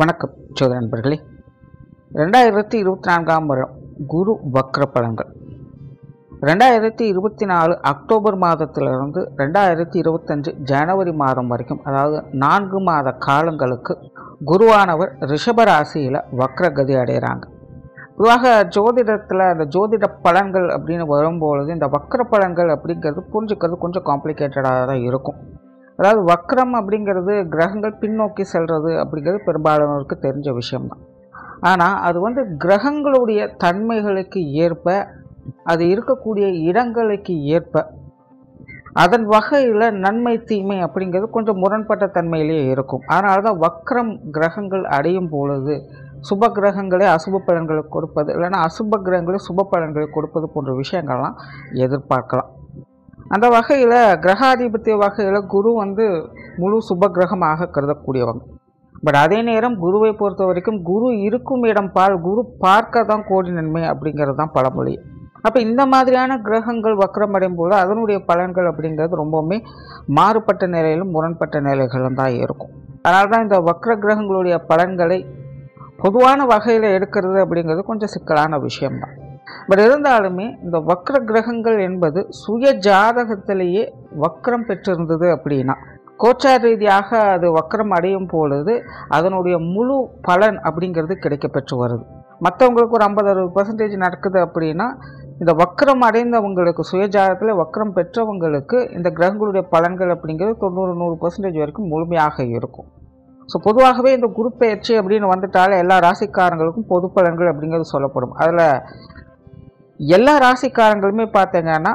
வணக்கம் சோதர நண்பர்களே. ரெண்டாயிரத்தி இருபத்தி நான்காம் வருடம் குரு வக்ர பலன்கள். ரெண்டாயிரத்தி இருபத்தி நாலு அக்டோபர் மாதத்திலிருந்து ரெண்டாயிரத்தி இருபத்தஞ்சு ஜனவரி மாதம் வரைக்கும் அதாவது நான்கு மாத காலங்களுக்கு குருவானவர் ரிஷபராசியில் வக்ரகதி அடைகிறாங்க. பொதுவாக ஜோதிடத்தில் அந்த ஜோதிட பலன்கள் அப்படின்னு வரும்பொழுது இந்த வக்ர பலன்கள் அப்படிங்கிறது புரிஞ்சுக்கிறது கொஞ்சம் காம்ப்ளிகேட்டடாக தான் இருக்கும். அதாவது வக்ரம் அப்படிங்கிறது கிரகங்கள் பின்னோக்கி செல்வது அப்படிங்கிறது பெரும்பாலானோருக்கு தெரிஞ்ச விஷயம்தான். ஆனால் அது வந்து கிரகங்களுடைய தன்மைகளுக்கு ஏற்ப அது இருக்கக்கூடிய இடங்களுக்கு ஏற்ப அதன் வகையில் நன்மை தீமை அப்படிங்கிறது கொஞ்சம் முரண்பட்ட தன்மையிலேயே இருக்கும். அதனால தான் வக்ரம் கிரகங்கள் அடையும் பொழுது சுப கிரகங்களே அசுப பலன்களை கொடுப்பது இல்லைன்னா அசுப கிரகங்களே சுப பலன்களை கொடுப்பது போன்ற விஷயங்கள்லாம் எதிர்பார்க்கலாம். அந்த வகையில் கிரகாதிபத்திய வகையில் குரு வந்து முழு சுப கிரகமாக கருதக்கூடியவங்க பட் அதே நேரம் குருவை பொறுத்த வரைக்கும் குரு இருக்கும் இடம் பால் குரு பார்க்க தான் கோடி நன்மை அப்படிங்கிறது தான் பழமொழி. அப்போ இந்த மாதிரியான கிரகங்கள் வக்கரமடையும் அடையும் போது அதனுடைய பலன்கள் அப்படிங்கிறது ரொம்பவுமே மாறுபட்ட நிலையிலும் முரண்பட்ட நிலைகளும் தான் இருக்கும். அதனால தான் இந்த வக்ர கிரகங்களுடைய பலன்களை பொதுவான வகையில் எடுக்கிறது அப்படிங்கிறது கொஞ்சம் சிக்கலான விஷயம்தான். பட் இருந்தாலுமே இந்த வக்ர கிரகங்கள் என்பது சுய ஜாதகத்திலேயே வக்ரம் பெற்றிருந்தது அப்படின்னா கோச்சார் ரீதியாக அது வக்ரம் அடையும் பொழுது அதனுடைய முழு பலன் அப்படிங்கிறது கிடைக்க பெற்று வருது. மற்றவங்களுக்கு ஒரு ஐம்பது அறுபது பர்சன்டேஜ் நடக்குது அப்படின்னா இந்த வக்ரம் அடைந்தவங்களுக்கு சுயஜாதத்தில் வக்ரம் பெற்றவங்களுக்கு இந்த கிரகங்களுடைய பலன்கள் அப்படிங்கிறது தொண்ணூறு நூறு பர்சன்டேஜ் வரைக்கும் முழுமையாக இருக்கும். ஸோ பொதுவாகவே இந்த குரு பயிற்சி அப்படின்னு வந்துட்டாலே எல்லா ராசிக்காரங்களுக்கும் பொது பலன்கள் அப்படிங்கிறது சொல்லப்படும். அதில் எல்லா ராசிக்காரங்களுமே பார்த்தீங்கன்னா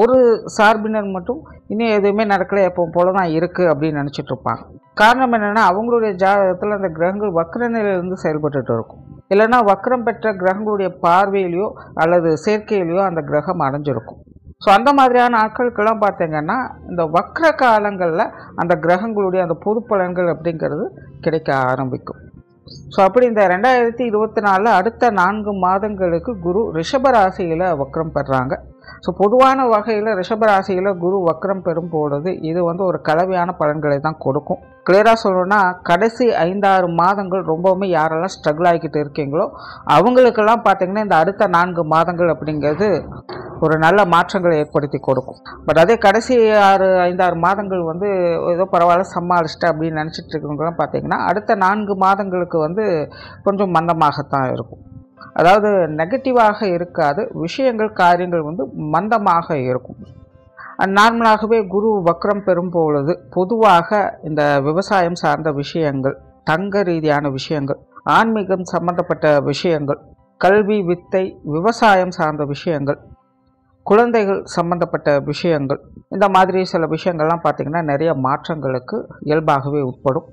ஒரு சார்பினர் மட்டும் இன்னும் எதுவுமே நடக்கலை எப்போ போல தான் இருக்குது அப்படின்னு நினச்சிட்டு இருப்பாங்க. காரணம் என்னென்னா அவங்களுடைய ஜாதகத்தில் அந்த கிரகங்கள் வக்ர நிலையிலிருந்து செயல்பட்டுட்டு இருக்கும். இல்லைன்னா வக்ரம் பெற்ற கிரகங்களுடைய பார்வையிலையோ அல்லது சேர்க்கையிலையோ அந்த கிரகம் அடைஞ்சிருக்கும். ஸோ அந்த மாதிரியான ஆட்களுக்கெல்லாம் பார்த்தீங்கன்னா இந்த வக்ர காலங்களில் அந்த கிரகங்களுடைய அந்த பொது பலன்கள் அப்படிங்கிறது கிடைக்க ஆரம்பிக்கும். ஸோ அப்படி இந்த ரெண்டாயிரத்தி இருபத்தி நாலில் அடுத்த நான்கு மாதங்களுக்கு குரு ரிஷபராசியில் வக்ரம் பெறாங்க. ஸோ பொதுவான வகையில் ரிஷபராசியில் குரு வக்ரம் பெறும் பொழுது இது வந்து ஒரு கலவையான பலன்களை தான் கொடுக்கும். கிளியராக சொல்லணும்னா கடைசி ஐந்தாறு மாதங்கள் ரொம்பவுமே யாரெல்லாம் ஸ்ட்ரகிள் ஆகிக்கிட்டு இருக்கீங்களோ அவங்களுக்கெல்லாம் பார்த்திங்கன்னா இந்த அடுத்த நான்கு மாதங்கள் அப்படிங்கிறது ஒரு நல்ல மாற்றங்களை ஏற்படுத்தி கொடுக்கும். பட் அதே கடைசி ஆறு ஐந்தாறு மாதங்கள் வந்து ஏதோ பரவாயில்ல சமாளிச்சிட்டு அப்படின்னு நினச்சிட்டு இருக்கிறவங்களாம் பார்த்தீங்கன்னா அடுத்த நான்கு மாதங்களுக்கு வந்து கொஞ்சம் மந்தமாகத்தான் இருக்கும். அதாவது நெகட்டிவாக இருக்காது. விஷயங்கள் காரியங்கள் வந்து மந்தமாக இருக்கும். நார்மலாகவே குரு வக்ரம் பெறும் பொழுது பொதுவாக இந்த விவசாயம் சார்ந்த விஷயங்கள் தங்க ரீதியான விஷயங்கள் ஆன்மீகம் சம்பந்தப்பட்ட விஷயங்கள் கல்வி வித்தை விவசாயம் சார்ந்த விஷயங்கள் குழந்தைகள் சம்பந்தப்பட்ட விஷயங்கள் இந்த மாதிரி சில விஷயங்கள்லாம் பார்த்திங்கன்னா நிறைய மாற்றங்களுக்கு இயல்பாகவே உட்படும்.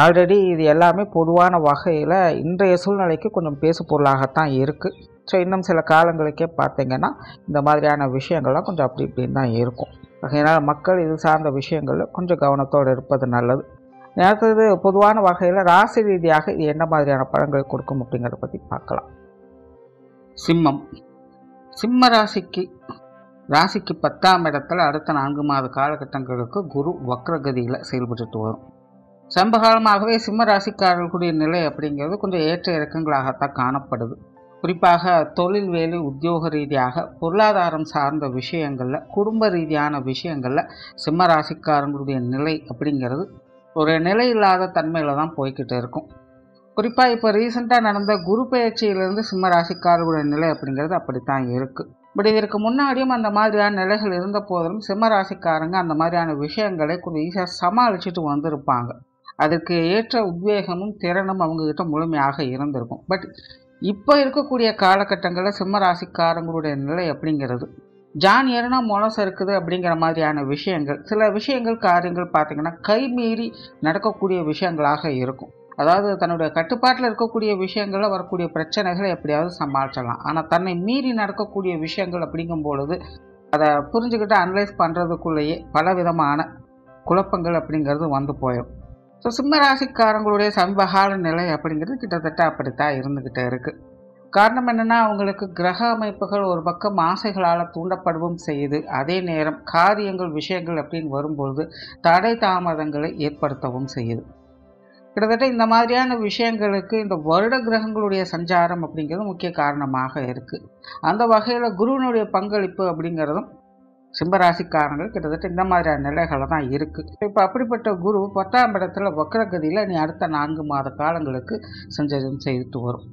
ஆல்ரெடி இது எல்லாமே பொதுவான வகையில் இன்றைய சூழ்நிலைக்கு கொஞ்சம் பேசு பொருளாகத்தான் இருக்குது ஸோ இன்னும் சில காலங்களுக்கே பார்த்திங்கன்னா இந்த மாதிரியான விஷயங்கள்லாம் கொஞ்சம் அப்படி இப்படின்னு தான் இருக்கும். அதனால் மக்கள் இது சார்ந்த விஷயங்களில் கொஞ்சம் கவனத்தோடு இருப்பது நல்லது. அடுத்தது பொதுவான வகையில் ராசி ரீதியாக இது என்ன மாதிரியான பழங்கள் கொடுக்கும் அப்படிங்கிறத பற்றி பார்க்கலாம். சிம்மம். சிம்ம ராசிக்கு ராசிக்கு பத்தாம் இடத்துல அடுத்த நான்கு மாத காலகட்டங்களுக்கு குரு வக்ரகதியில் செயல்பட்டுட்டு வரும். சம்பகாலமாகவே சிம்ம ராசிக்காரர்களுடைய நிலை அப்படிங்கிறது கொஞ்சம் ஏற்ற இறக்கங்களாகத்தான் காணப்படுது. குறிப்பாக தொழில் வேலை உத்தியோக ரீதியாக பொருளாதாரம் சார்ந்த விஷயங்களில் குடும்ப ரீதியான விஷயங்களில் சிம்ம ராசிக்காரங்களுடைய நிலை அப்படிங்கிறது ஒரு நிலை இல்லாத தன்மையில் தான் போய்கிட்டு இருக்கும். குறிப்பாக இப்போ ரீசெண்டாக நடந்த குரு பயிற்சியிலிருந்து சிம்ம ராசிக்காரர்களுடைய நிலை அப்படிங்கிறது அப்படித்தான் இருக்குது பட் இதற்கு முன்னாடியும் அந்த மாதிரியான நிலைகள் இருந்த போதிலும் சிம்ம ராசிக்காரங்க அந்த மாதிரியான விஷயங்களை கொஞ்சம் ஈஸியாக சமாளிச்சுட்டு வந்திருப்பாங்க. அதற்கு ஏற்ற உத்வேகமும் திறனும் அவங்கக்கிட்ட முழுமையாக இருந்திருக்கும். பட் இப்போ இருக்கக்கூடிய காலகட்டங்களில் சிம்ம ராசிக்காரங்களுடைய நிலை அப்படிங்கிறது ஜான் ஏறுனா முளம் இருக்குது அப்படிங்கிற மாதிரியான விஷயங்கள் சில விஷயங்கள் காரியங்கள் பார்த்திங்கன்னா கைமீறி நடக்கக்கூடிய விஷயங்களாக இருக்கும். அதாவது தன்னுடைய கட்டுப்பாட்டில் இருக்கக்கூடிய விஷயங்களில் வரக்கூடிய பிரச்சனைகளை எப்படியாவது சமாளிச்சிடலாம். ஆனால் தன்னை மீறி நடக்கக்கூடிய விஷயங்கள் அப்படிங்கும் பொழுது அதை புரிஞ்சுக்கிட்டு அனலைஸ் பண்ணுறதுக்குள்ளேயே பல விதமான குழப்பங்கள் அப்படிங்கிறது வந்து போயிடும். ஸோ சிம்ம ராசிக்காரங்களுடைய சமீபகால நிலை அப்படிங்கிறது கிட்டத்தட்ட அப்படித்தான் இருந்துக்கிட்டே இருக்குது காரணம் என்னென்னா அவங்களுக்கு கிரக அமைப்புகள் ஒரு பக்கம் ஆசைகளால் தூண்டப்படவும் செய்யுது. அதே நேரம் காரியங்கள் விஷயங்கள் அப்படின்னு வரும்பொழுது தடை தாமதங்களை ஏற்படுத்தவும் செய்யுது. கிட்டத்தட்ட இந்த மாதிரியான விஷயங்களுக்கு இந்த வருட கிரகங்களுடைய சஞ்சாரம் அப்படிங்கிறது முக்கிய காரணமாக இருக்குது அந்த வகையில் குருவினுடைய பங்களிப்பு அப்படிங்கிறதும் சிம்மராசிக்காரங்கள் கிட்டத்தட்ட இந்த மாதிரியான நிலைகளை தான் இருக்குது இப்போ அப்படிப்பட்ட குரு பத்தாம் இடத்துல வக்ரகதியில் நீ அடுத்த நான்கு மாத காலங்களுக்கு சஞ்சலம் செய்துட்டு வரும்.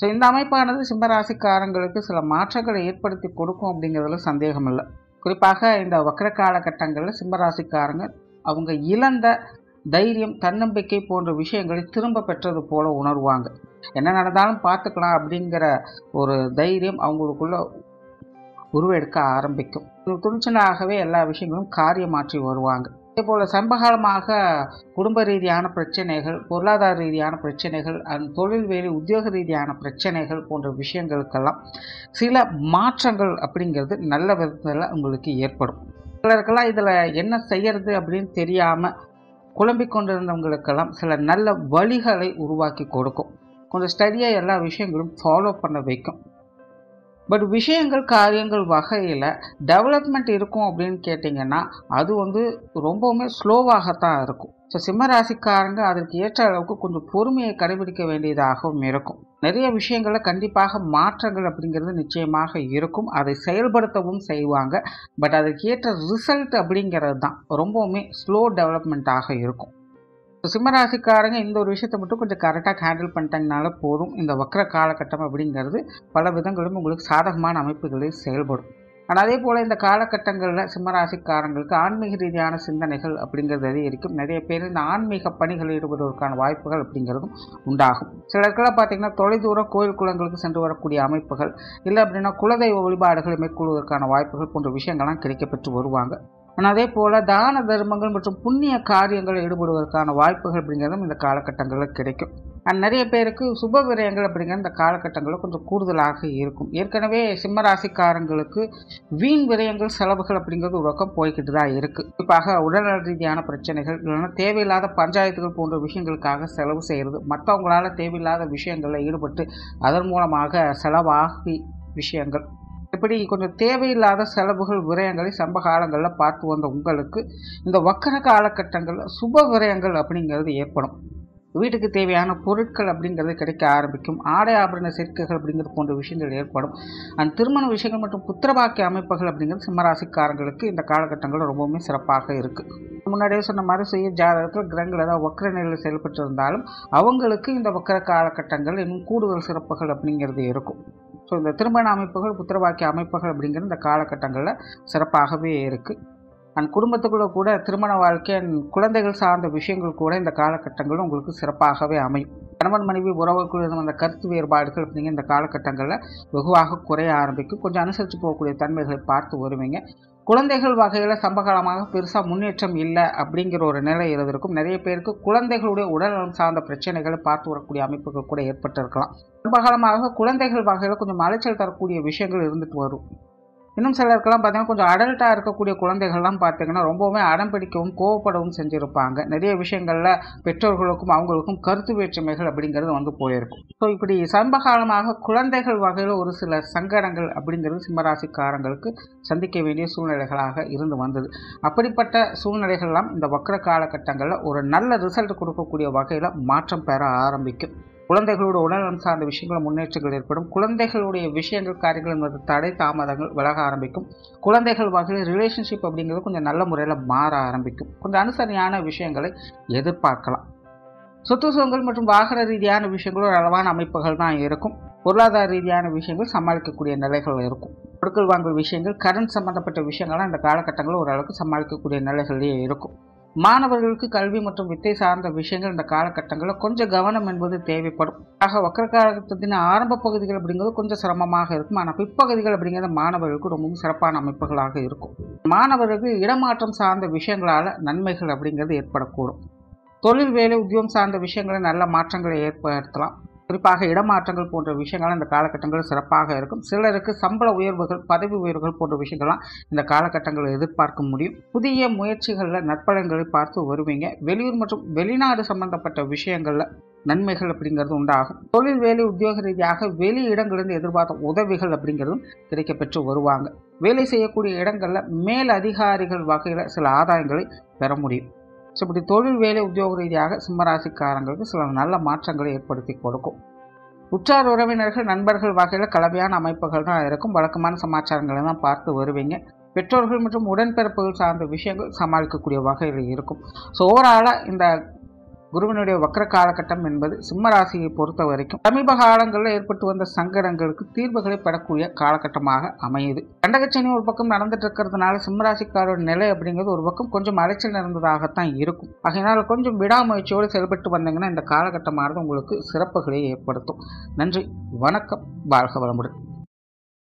ஸோ இந்த அமைப்பானது சிம்மராசிக்காரங்களுக்கு சில மாற்றங்களை ஏற்படுத்தி கொடுக்கும் அப்படிங்கிறதுல சந்தேகம் இல்லை. குறிப்பாக இந்த வக்ர காலகட்டங்களில் சிம்மராசிக்காரங்க அவங்க இழந்த தைரியம் தன்னம்பிக்கை போன்ற விஷயங்களை திரும்ப பெற்றது போல உணர்வாங்க. என்ன நடந்தாலும் பார்த்துக்கலாம் அப்படிங்கிற ஒரு தைரியம் அவங்களுக்குள்ள உருவெடுக்க ஆரம்பிக்கும். துணிச்சலாகவே எல்லா விஷயங்களும் காரியமாற்றி வருவாங்க. இதே போல் சம்பகாலமாக குடும்ப ரீதியான பிரச்சனைகள் பொருளாதார ரீதியான பிரச்சனைகள் அண்ட் தொழில் வேலை உத்தியோக ரீதியான பிரச்சனைகள் போன்ற விஷயங்களுக்கெல்லாம் சில மாற்றங்கள் அப்படிங்கிறது நல்ல விதத்தில் உங்களுக்கு ஏற்படும். சிலருக்கெல்லாம் இதில் என்ன செய்யறது அப்படின்னு தெரியாமல் குழம்பிக் கொண்டிருந்தவங்களுக்கெல்லாம் சில நல்ல வழிகளை உருவாக்கி கொடுக்கும். கொஞ்சம் ஸ்டடியாக எல்லா விஷயங்களும் ஃபாலோ பண்ண வைக்கும். பட் விஷயங்கள் காரியங்கள் வகையில் டெவலப்மெண்ட் இருக்கும் அப்படின்னு கேட்டிங்கன்னா அது வந்து ரொம்பவுமே ஸ்லோவாகத்தான் இருக்கும். ஸோ சிம்மராசிக்காரங்க அதற்கு ஏற்ற அளவுக்கு கொஞ்சம் பொறுமையை கடைபிடிக்க வேண்டியதாகவும் இருக்கும். நிறைய விஷயங்களில் கண்டிப்பாக மாற்றங்கள் அப்படிங்கிறது நிச்சயமாக இருக்கும். அதை செயல்படுத்தவும் செய்வாங்க. பட் அதுக்கு ஏற்ற ரிசல்ட் அப்படிங்கிறது தான் ரொம்பவுமே ஸ்லோ டெவலப்மெண்ட்டாக இருக்கும். சிம்மராசிக்காரங்க இந்த ஒரு விஷயத்தை மட்டும் கொஞ்சம் கரெக்டாக ஹேண்டில் பண்ணிட்டாங்கனால போதும். இந்த வக்ர காலகட்டம் அப்படிங்கிறது பல விதங்களும் உங்களுக்கு சாதகமான அமைப்புகளில் செயல்படும். ஆனால் அதே போல் இந்த காலகட்டங்களில் சிம்மராசிக்காரங்களுக்கு ஆன்மீக ரீதியான சிந்தனைகள் அப்படிங்கிறது அதிகரிக்கும். நிறைய பேர் இந்த ஆன்மீக பணிகள் ஈடுபடுவதற்கான வாய்ப்புகள் அப்படிங்கிறதும் உண்டாகும். சிலருக்கெல்லாம் பார்த்தீங்கன்னா தொலைதூர கோயில் குளங்களுக்கு சென்று வரக்கூடிய அமைப்புகள் இல்லை அப்படின்னா குலதெய்வ வழிபாடுகளை மேற்கொள்வதற்கான வாய்ப்புகள் போன்ற விஷயங்கள்லாம் கிடைக்கப்பெற்று வருவாங்க. அதே போல் தான தர்மங்கள் மற்றும் புண்ணிய காரியங்களில் ஈடுபடுவதற்கான வாய்ப்புகள் அப்படிங்கிறதும் இந்த காலகட்டங்களில் கிடைக்கும். நிறைய பேருக்கு சுப விரயங்கள் அப்படிங்கிற இந்த காலகட்டங்களில் கொஞ்சம் கூடுதலாக இருக்கும். ஏற்கனவே சிம்மராசிக்காரங்களுக்கு வீண் விரயங்கள் செலவுகள் அப்படிங்கிறது ஒரு பக்கம் போய்கிட்டு தான் இருக்குது குறிப்பாக உடல்நல ரீதியான பிரச்சனைகள் இல்லைன்னா தேவையில்லாத பஞ்சாயத்துகள் போன்ற விஷயங்களுக்காக செலவு செய்கிறது மற்றவங்களால் தேவையில்லாத விஷயங்களில் ஈடுபட்டு அதன் மூலமாக செலவாகி விஷயங்கள். இப்படி கொஞ்சம் தேவையில்லாத செலவுகள் விரயங்களை சம்ப காலங்களில் பார்த்து வந்த உங்களுக்கு இந்த வக்கர காலகட்டங்களில் சுப விரயங்கள் அப்படிங்கிறது ஏற்படும். வீட்டுக்கு தேவையான பொருட்கள் அப்படிங்கிறது கிடைக்க ஆரம்பிக்கும். ஆடை ஆபரண சேர்க்கைகள் அப்படிங்கிறது போன்ற விஷயங்கள் ஏற்படும். அண்ட் திருமண விஷயங்கள் மற்றும் புத்திரபாக்கிய அமைப்புகள் அப்படிங்கிறது சிம்மராசிக்காரங்களுக்கு இந்த காலகட்டங்கள் ரொம்பவுமே சிறப்பாக இருக்குது முன்னாடியே சொன்ன மாதிரி சுய ஜாதகத்தில் கிரகங்கள் ஏதாவது வக்கர நிலையில் செயல்பட்டு இருந்தாலும் அவங்களுக்கு இந்த வக்கர காலகட்டங்கள் இன்னும் கூடுதல் சிறப்புகள் அப்படிங்கிறது இருக்கும். ஸோ இந்த திருமண அமைப்புகள் புத்திரவாக்கிய அமைப்புகள் அப்படிங்கிற இந்த காலகட்டங்களில் சிறப்பாகவே இருக்குது அண்ட் குடும்பத்துக்குள்ளே கூட திருமண வாழ்க்கை அண்ட் குழந்தைகள் சார்ந்த விஷயங்கள் கூட இந்த காலகட்டங்களும் உங்களுக்கு சிறப்பாகவே அமையும். கணவன் மனைவி உறவுக்குள்ள அந்த கருத்து வேறுபாடுகள் அப்படிங்கிற இந்த காலகட்டங்களில் வெகுவாக குறைய ஆரம்பிக்கும். கொஞ்சம் அனுசரித்து போகக்கூடிய தன்மைகளை பார்த்து வருவீங்க. குழந்தைகள் வகையில் சம்பகாலமாக பெருசாக முன்னேற்றம் இல்லை அப்படிங்கிற ஒரு நிலை இருந்திருக்கும். நிறைய பேருக்கு குழந்தைகளுடைய உடல்நலம் சார்ந்த பிரச்சனைகளை பார்த்து வரக்கூடிய அமைப்புகள் கூட ஏற்பட்டிருக்கலாம். சம்பகாலமாக குழந்தைகள் வகையில் கொஞ்சம் அலைச்சல் தரக்கூடிய விஷயங்கள் இருந்துட்டு வரும். இன்னும் சிலருக்கெல்லாம் பார்த்தீங்கன்னா கொஞ்சம் அடல்ட்டாக இருக்கக்கூடிய குழந்தைகள்லாம் பார்த்தீங்கன்னா ரொம்பவுமே அடம் பிடிக்கவும் கோவப்படவும் செஞ்சுருப்பாங்க. நிறைய விஷயங்களில் பெற்றோர்களுக்கும் அவங்களுக்கும் கருத்து வேற்றுமைகள் அப்படிங்கிறது வந்து போயிருக்கும். ஸோ இப்படி சமீபகாலமாக குழந்தைகள் வகையில் ஒரு சில சங்கடங்கள் அப்படிங்கிறது சிம்மராசிக்காரங்களுக்கு சந்திக்க வேண்டிய சூழ்நிலைகளாக இருந்து வந்தது. அப்படிப்பட்ட சூழ்நிலைகள்லாம் இந்த வக்ர காலகட்டங்களில் ஒரு நல்ல ரிசல்ட் கொடுக்கக்கூடிய வகையில் மாற்றம் பெற ஆரம்பிக்கும். குழந்தைகளோட உடல்நலம் சார்ந்த விஷயங்கள் முன்னேற்றங்கள் ஏற்படும். குழந்தைகளுடைய விஷயங்கள் காரியங்கள் என்பது தடை தாமதங்கள் விலக ஆரம்பிக்கும். குழந்தைகள் வகையில் ரிலேஷன்ஷிப் அப்படிங்கிறது கொஞ்சம் நல்ல முறையில் மாற ஆரம்பிக்கும். கொஞ்சம் அனுசரணையான விஷயங்களை எதிர்பார்க்கலாம். சொத்து சுகங்கள் மற்றும் வாகன ரீதியான விஷயங்களும் ஒரு அளவான அமைப்புகள் தான் இருக்கும். பொருளாதார ரீதியான விஷயங்கள் சமாளிக்கக்கூடிய நிலைகள் இருக்கும். கொடுக்கல் வாங்கல் விஷயங்கள் கடன் சம்பந்தப்பட்ட விஷயங்கள்லாம் இந்த காலகட்டங்களில் ஓரளவுக்கு சமாளிக்கக்கூடிய நிலைகள்லேயே இருக்கும். மாணவர்களுக்கு கல்வி மற்றும் வித்தை சார்ந்த விஷயங்கள் இந்த காலகட்டங்களில் கொஞ்சம் கவனம் என்பது தேவைப்படும். ஆக வக்கர ஆரம்ப பகுதிகள் அப்படிங்கிறது கொஞ்சம் சிரமமாக இருக்கும். ஆனால் பிற்பகுதிகள் அப்படிங்கிறது மாணவர்களுக்கு ரொம்பவும் சிறப்பான அமைப்புகளாக இருக்கும். மாணவர்களுக்கு இடமாற்றம் சார்ந்த விஷயங்களால் நன்மைகள் அப்படிங்கிறது ஏற்படக்கூடும். தொழில் வேலை உத்தியோகம் சார்ந்த விஷயங்களை நல்ல மாற்றங்களை ஏற்படுத்தலாம். குறிப்பாக இடமாற்றங்கள் போன்ற விஷயங்கள் இந்த காலகட்டங்கள் சிறப்பாக இருக்கும். சிலருக்கு சம்பள உயர்வுகள் பதவி உயர்வுகள் போன்ற விஷயங்கள்லாம் இந்த காலகட்டங்களில் எதிர்பார்க்க முடியும். புதிய முயற்சிகளில் நற்பலன்களை பார்த்து வருவீங்க. வெளியூர் மற்றும் வெளிநாடு சம்பந்தப்பட்ட விஷயங்களில் நன்மைகள் அப்படிங்கிறது உண்டாகும். தொழில் வேலை உத்தியோக ரீதியாக வெளி இடங்களிலிருந்து எதிர்பார்த்த உதவிகள் அப்படிங்கிறதும் கிடைக்கப்பெற்று வருவாங்க. வேலை செய்யக்கூடிய இடங்களில் மேல் அதிகாரிகள் வகையில் சில ஆதாயங்களை பெற முடியும். ஸோ இப்படி தொழில் வேலை உத்தியோக ரீதியாக சிம்மராசிக்காரங்களுக்கு சில நல்ல மாற்றங்களை ஏற்படுத்தி கொடுக்கும். உற்றார் உறவினர்கள் நண்பர்கள் வகையில் கலவையான அமைப்புகள் தான் இருக்கும். வழக்கமான சமாச்சாரங்களை தான் பார்த்து வருவீங்க. பெற்றோர்கள் மற்றும் உடன்பிறப்புகள் சார்ந்த விஷயங்கள் சமாளிக்கக்கூடிய வகையில் இருக்கும். ஸோ ஓவராலாக இந்த குருவினுடைய வக்கர காலகட்டம் என்பது சிம்ம ராசியை பொறுத்த வரைக்கும் சமீப காலங்களில் ஏற்பட்டு வந்த சங்கடங்களுக்கு தீர்வுகளை பெறக்கூடிய காலகட்டமாக அமையுது. கண்டகச்சனி ஒரு பக்கம் நடந்துட்டு இருக்கிறதுனால சிம்மராசிக்காரோட நிலை அப்படிங்கிறது ஒரு பக்கம் கொஞ்சம் அலைச்சல் நடந்ததாகத்தான் இருக்கும். ஆகையினால கொஞ்சம் விடாமுயற்சியோடு செயல்பட்டு வந்தீங்கன்னா இந்த காலகட்டமானது உங்களுக்கு சிறப்புகளை ஏற்படுத்தும். நன்றி வணக்கம் வாழ்க வளமுடன்.